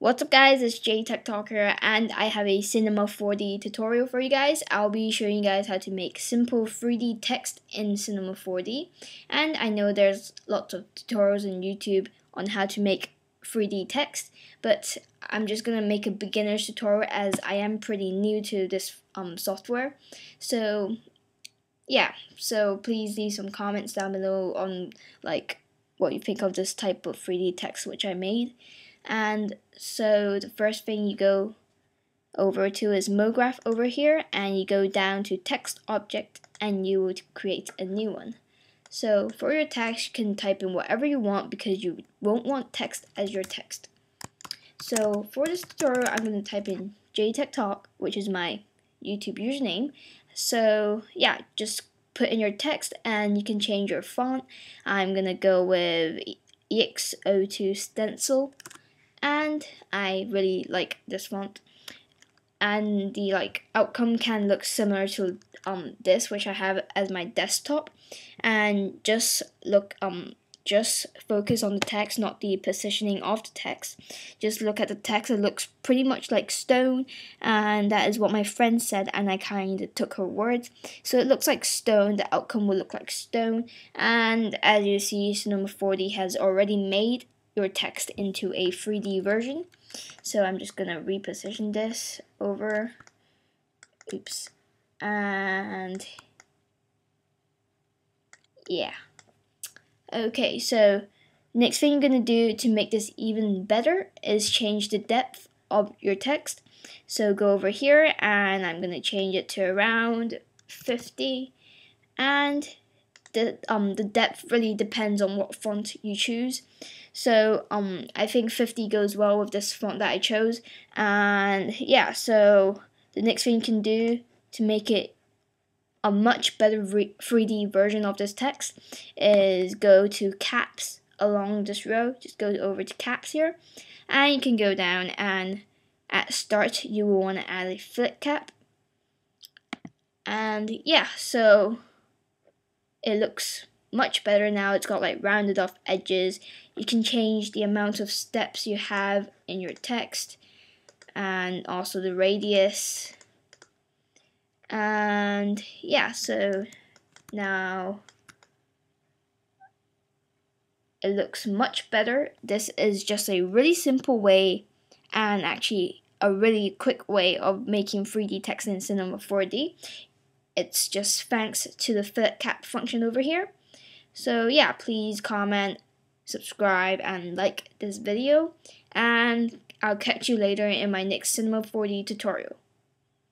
What's up guys, it's J Tech Talker and I have a Cinema 4D tutorial for you guys. I'll be showing you guys how to make simple 3D text in Cinema 4D. And I know there's lots of tutorials on YouTube on how to make 3D text, but I'm just gonna make a beginner's tutorial as I am pretty new to this um, software. So yeah, so please leave some comments down below on like what you think of this type of 3D text which I made. And so the first thing you go over to is MoGraph over here and you go down to text object and you would create a new one. So for your text you can type in whatever you want because you won't want text as your text. So for this tutorial I'm going to type in JTechTalk which is my YouTube username. So yeah just put in your text and you can change your font. I'm going to go with EX02 stencil and I really like this font. And the like outcome can look similar to um this which I have as my desktop. And just look um just focus on the text not the positioning of the text. Just look at the text it looks pretty much like stone. And that is what my friend said and I kind of took her words. So it looks like stone the outcome will look like stone. And as you see Cinema 4D has already made your text into a 3D version. So I'm just going to reposition this over. Oops. And yeah. Okay, so next thing you're going to do to make this even better is change the depth of your text. So go over here and I'm going to change it to around 50 and the um the depth really depends on what font you choose. So um I think 50 goes well with this font that I chose. And yeah, so the next thing you can do to make it a much better 3D version of this text is go to caps along this row. Just go over to caps here. And you can go down and at start you will want to add a fillet cap. And yeah, so it looks much better now. It's got like rounded off edges. You can change the amount of steps you have in your text and also the radius. And yeah, so now it looks much better. This is just a really simple way and actually a really quick way of making 3D text in Cinema 4D. It's just thanks to the fillet cap function over here. So yeah, please comment, subscribe, and like this video. And I'll catch you later in my next Cinema 4D tutorial.